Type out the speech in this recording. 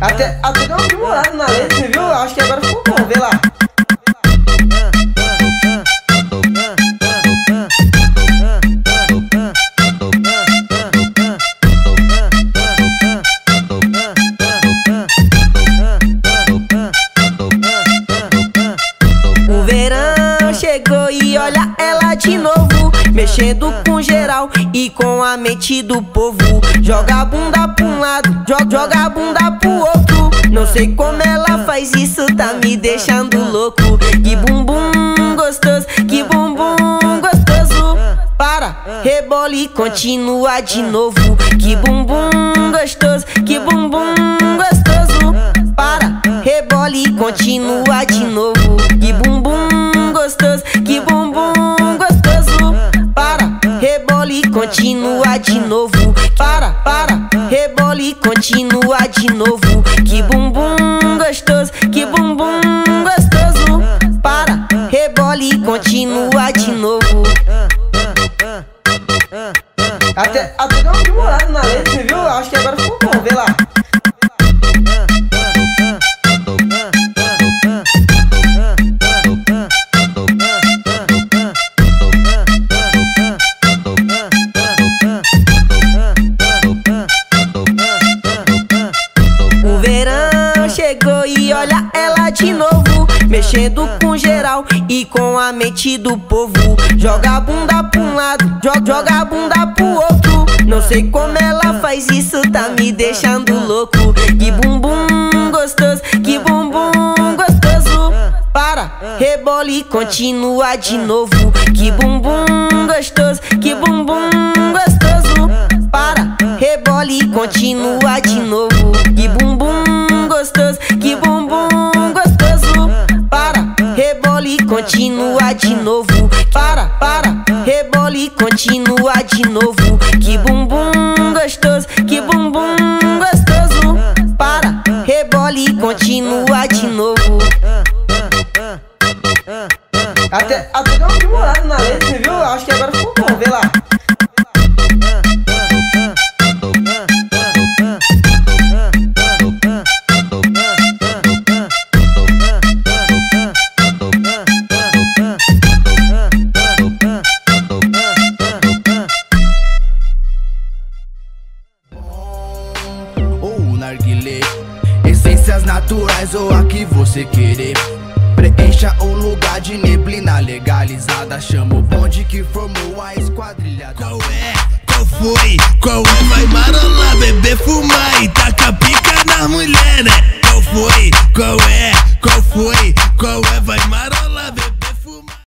Até, até deu uma na letra, você viu? Acho que agora ficou bom, vê lá. O verão chegou e olha ela de novo Mexendo com geral e com a mente do povo. Joga a bunda pra um lado, joga, joga a bunda pro outro. Não sei como ela faz isso, tá me deixando louco. Que bumbum gostoso, que bumbum gostoso. Para, rebola e continua de novo. Que bumbum gostoso, que bumbum gostoso. Para, rebola e continua de novo. Que bumbum gostoso, que bumbum continua de novo. Para, para, rebola e continua de novo. Que bumbum gostoso, que bumbum gostoso. Para, rebola e continua de novo. Até, até deu uma aprimorada na letra, viu? Acho que agora ficou bom, vê lá. Chegou e olha ela de novo Mexendo com geral e com a mente do povo. Joga a bunda pra um lado, joga, joga a bunda pro outro. Não sei como ela faz isso, tá me deixando louco. Que bumbum gostoso, que bumbum gostoso. Para, rebola e continua de novo. Que bumbum gostoso, que bumbum gostoso. Para, rebola e continua de novo Para, rebola e continua de novo Que bumbum gostoso, que bumbum gostoso Para, rebola e continua de novo até, até deu uma aprimorada na letra, viu? Acho que agora ficou bom, vê lá. Narguilé Essências naturais ou a que você querer Preencha o lugar de neblina legalizada Chama o bonde que formou a esquadrilha Qual é? Qual foi? Qual é? Vai marolar, beber, fumar e taca pica nas mulher, né? Qual foi? Qual é? Qual foi? Qual é?